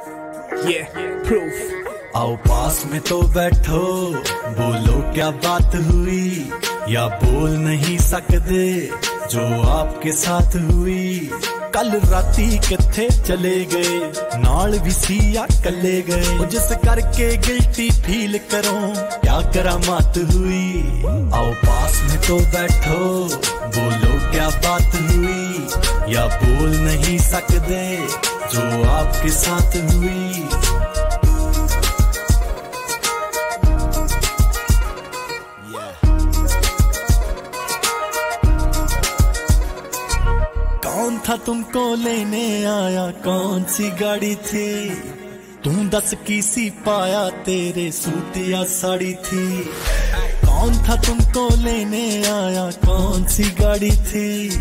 Yeah, proof. आओ पास में तो बैठो बोलो क्या बात हुई? या बोल नहीं सकते जो आपके साथ हुई? कल राती किथे चले गए? नाल भी सिया कले गए। जिस करके गिल्टी फील करो क्या करामात हुई? आओ पास में तो बैठो बोलो क्या बात हुई? या बोल नहीं सकते जो आपके साथ हुई। कौन था तुमको लेने आया? कौन सी गाड़ी थी? तू दस की सी पाया, तेरे सूट या साड़ी थी। कौन था तुमको लेने आया? कौन सी गाड़ी थी?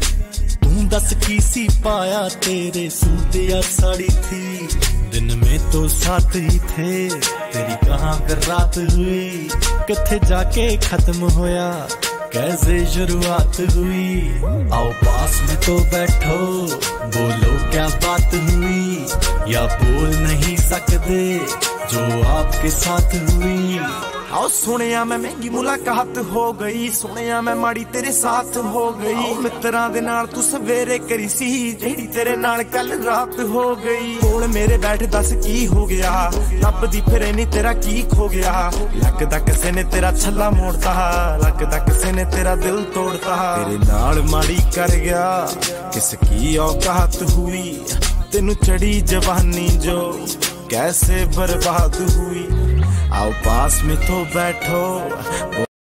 दस की सी पाया तेरे सूट या साड़ी थी। दिन में तो साथ ही थे, तेरी कहाँ कर रात हुई? किथे जाके खत्म होया, कैसे शुरुआत हुई? आओ पास में तो बैठो, बोलो क्या बात हुई? या बोल नहीं सकते, जो आपके साथ हुई। आओ ਸੁਣਿਆ ਮੈਂ ਮਹਿੰਗੀ ਮੁਲਾਕਾਤ ਹੋ ਗਈ ਸੁਣਿਆ ਮੈਂ ਮਾੜੀ ਤੇਰੇ ਸਾਥ ਹੋ ਗਈ ਮਿੱਤਰਾਂ ਦੇ ਨਾਲ ਤੂੰ ਸਵੇਰੇ ਕਰੀ ਸੀ ਜਿਹੜੀ ਤੇਰੇ ਨਾਲ ਕੱਲ ਰਾਤ ਹੋ ਗਈ ਕੋਲ ਮੇਰੇ ਬੈਠ ਦੱਸ ਕੀ ਹੋ ਗਿਆ ਲੱਭਦੀ ਫਿਰੇ ਨਹੀਂ ਤੇਰਾ ਕੀ ਖੋ ਗਿਆ ਲੱਗਦਾ ਕਿਸੇ ਨੇ ਤੇਰਾ ਛੱਲਾ ਮੋੜਤਾ ਲੱਗਦਾ ਕਿਸੇ ਨੇ ਤੇਰਾ ਦਿਲ ਤੋੜਤਾ ਤੇਰੇ ਨਾਲ ਮਾੜੀ ਕਰ ਗਿਆ ਕਿਸ ਕੀ ਔਕਾਤ हुई ਤੈਨੂੰ ਚੜੀ ਜਵਾਨੀ ਜੋ कैसे बर्बाद हुई आओ पास में तो बैठो।